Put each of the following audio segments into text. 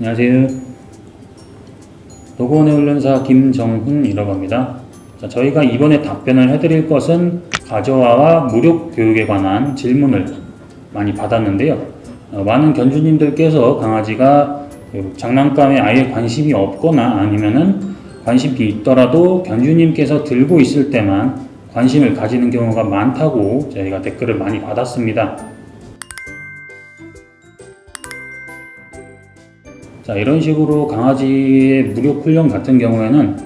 안녕하세요. 도고원의 훈련사 김정훈이라고 합니다. 자, 저희가 이번에 답변을 해드릴 것은 가저화와 무력 교육에 관한 질문을 많이 받았는데요. 어, 많은 견주님들께서 강아지가 그 장난감에 아예 관심이 없거나 아니면은 관심이 있더라도 견주님께서 들고 있을 때만 관심을 가지는 경우가 많다고 저희가 댓글을 많이 받았습니다. 자, 이런 식으로 강아지의 무력 훈련 같은 경우에는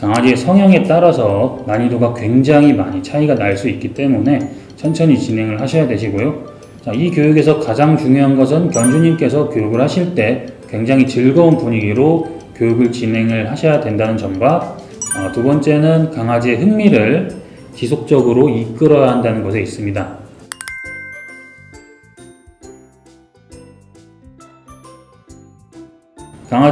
강아지의 성향에 따라서 난이도가 굉장히 많이 차이가 날 수 있기 때문에 천천히 진행을 하셔야 되시고요. 자, 이 교육에서 가장 중요한 것은 견주님께서 교육을 하실 때 굉장히 즐거운 분위기로 교육을 진행을 하셔야 된다는 점과 어, 두 번째는 강아지의 흥미를 지속적으로 이끌어야 한다는 것에 있습니다.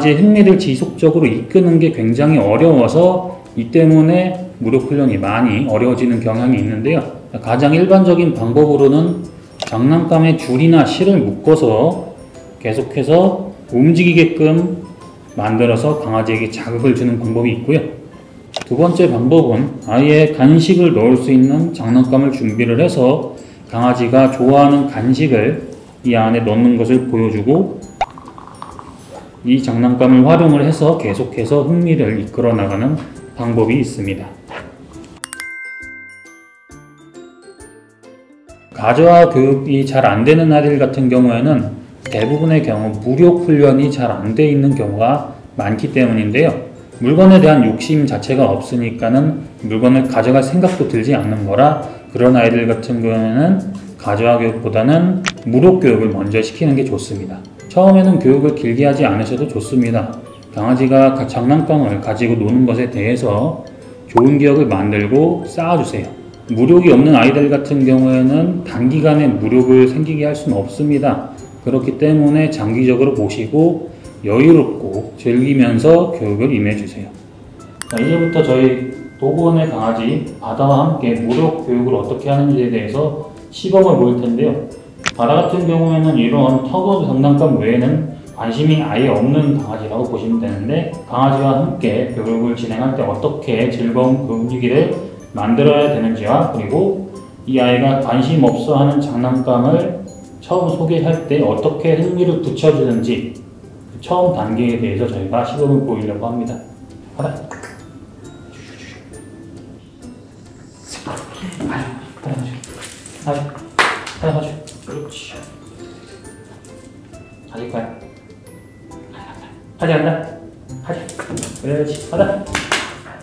강아지의 흥미를 지속적으로 이끄는 게 굉장히 어려워서 이 때문에 무력 훈련이 많이 어려워지는 경향이 있는데요. 가장 일반적인 방법으로는 장난감에 줄이나 실을 묶어서 계속해서 움직이게끔 만들어서 강아지에게 자극을 주는 방법이 있고요. 두 번째 방법은 아예 간식을 넣을 수 있는 장난감을 준비를 해서 강아지가 좋아하는 간식을 이 안에 넣는 것을 보여주고 이 장난감을 활용을 해서 계속해서 흥미를 이끌어 나가는 방법이 있습니다. 가저화 교육이 잘 안 되는 아이들 같은 경우에는 대부분의 경우 무력 훈련이 잘 안 돼 있는 경우가 많기 때문인데요. 물건에 대한 욕심 자체가 없으니까는 물건을 가져갈 생각도 들지 않는 거라 그런 아이들 같은 경우에는 가저화 교육보다는 무력 교육을 먼저 시키는 게 좋습니다. 처음에는 교육을 길게 하지 않으셔도 좋습니다. 강아지가 장난감을 가지고 노는 것에 대해서 좋은 기억을 만들고 쌓아주세요. 무력이 없는 아이들 같은 경우에는 단기간에 무력을 생기게 할 수는 없습니다. 그렇기 때문에 장기적으로 보시고 여유롭고 즐기면서 교육을 임해주세요. 자, 이제부터 저희 도구원의 강아지 바다와 함께 무력 교육을 어떻게 하는지에 대해서 시범을 보일 텐데요. 바다 같은 경우에는 이런 터보 장난감 외에는 관심이 아예 없는 강아지라고 보시면 되는데 강아지와 함께 교육을 진행할 때 어떻게 즐거운 그 분위기를 만들어야 되는지와 그리고 이 아이가 관심 없어 하는 장난감을 처음 소개할 때 어떻게 흥미를 붙여주는지 처음 단계에 대해서 저희가 시범을 보이려고 합니다. 하나. 하나, 하나, 하나, 그렇지. 가질 거야. 하지 않나? 하지. 그렇지. 하나,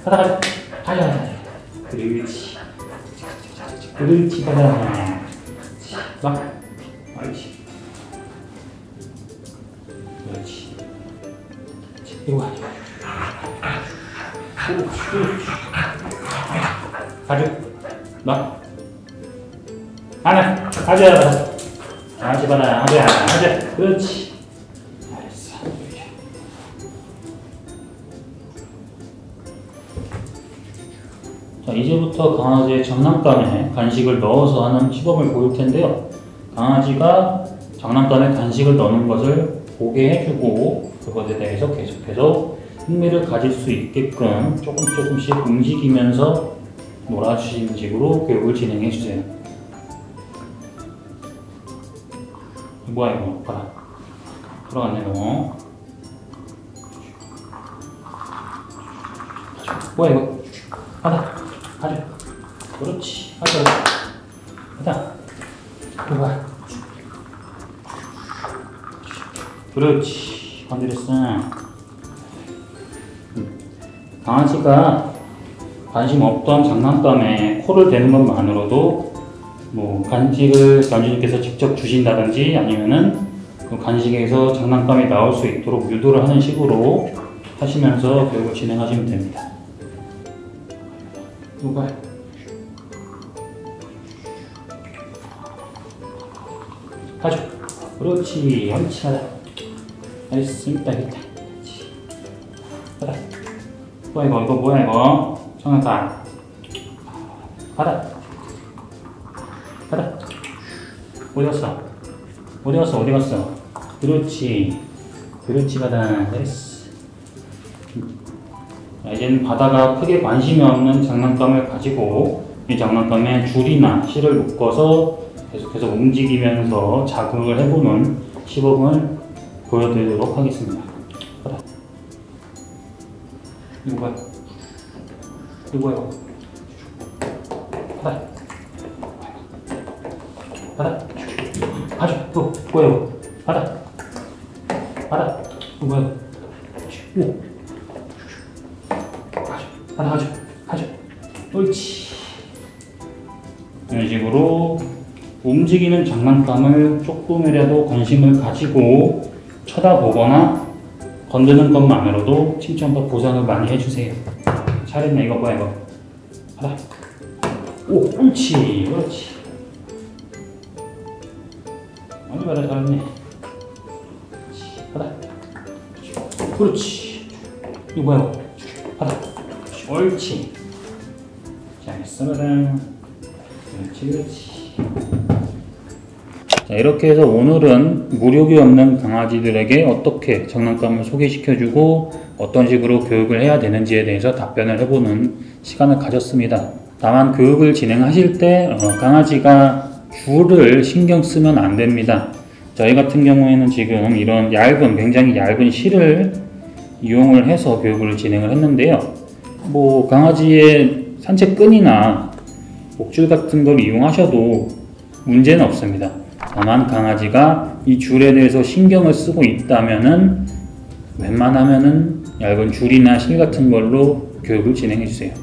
하나, 하자. 하자, 하자. 그렇지. 그렇지, 가자. 막. 옳지. 그렇지. 이거 가. 가져. 나. 하나. 가자. 하지 마라. 하자. 하자. 그렇지. 알았어. 자, 이제부터 강아지의 장난감에 간식을 넣어서 하는 시범을 보일 텐데요. 강아지가 장난감에 간식을 넣는 것을 보게 해주고 그것에 대해서 계속해서 흥미를 가질 수 있게끔 조금 조금씩 움직이면서 놀아주시는 식으로 교육을 진행해 주세요. 뭐야 이거 봐라 들어갔네 너 뭐야 이거? 하다 하자 그렇지. 하자 하다 이거 그렇지. 건드렸어. 강아지가 관심 없던 장난감에 코를 대는 것만으로도 뭐 간식을 견주님께서 직접 주신다든지 아니면은 그 간식에서 장난감이 나올 수 있도록 유도를 하는 식으로 하시면서 교육을 진행하시면 됩니다. 누가 가져. 그렇지. 옳지. 하다. 알겠어. 있다, 있다. 하다. 뭐야, 이거, 이거 뭐야, 이거? 장난감. 가다. 가다. 어디 갔어? 어디 갔어? 어디 갔어? 그렇지. 그렇지 바다 잘했어 자, 이제는 바다가 크게 관심이 없는 장난감을 가지고 이 장난감에 줄이나 실을 묶어서 계속해서 움직이면서 자극을 해보는 시범을 보여드리도록 하겠습니다. 바다. 이거 봐요. 이거 봐요. 바다. 바다. 가져. 이거 뭐야? 바다. 바다. 이거 뭐야? 오. 가져. 바다 가져. 가져. 옳지. 이런 식으로 움직이는 장난감을 조금이라도 관심을 가지고 쳐다보거나 건드는 것만으로도 칭찬과 보상을 많이 해주세요. 잘했네 이거 뭐야 이거. 하다. 오 옳지 그렇지. 많이 받아 잘했네. 하다. 그렇지. 이거 뭐야? 하다. 옳지. 잘했어 그래. 그렇지 그렇지. 자, 이렇게 해서 오늘은 무력이 없는 강아지들에게 어떻게 장난감을 소개시켜주고 어떤 식으로 교육을 해야 되는지에 대해서 답변을 해보는 시간을 가졌습니다. 다만 교육을 진행하실 때 어, 강아지가 줄을 신경 쓰면 안 됩니다. 저희 같은 경우에는 지금 이런 얇은, 굉장히 얇은 실을 이용을 해서 교육을 진행을 했는데요. 뭐 강아지의 산책끈이나 목줄 같은 걸 이용하셔도 문제는 없습니다. 다만 강아지가 이 줄에 대해서 신경을 쓰고 있다면은 웬만하면은 얇은 줄이나 실 같은 걸로 교육을 진행해 주세요.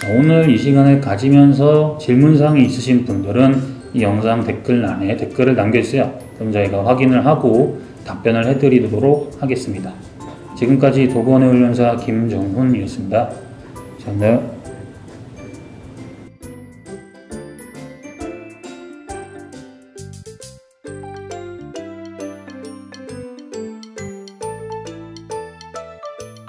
자, 오늘 이 시간을 가지면서 질문사항이 있으신 분들은 이 영상 댓글란에 댓글을 남겨주세요. 그럼 저희가 확인을 하고 답변을 해드리도록 하겠습니다. 지금까지 도건의 훈련사 김정훈이었습니다. 감사합니다.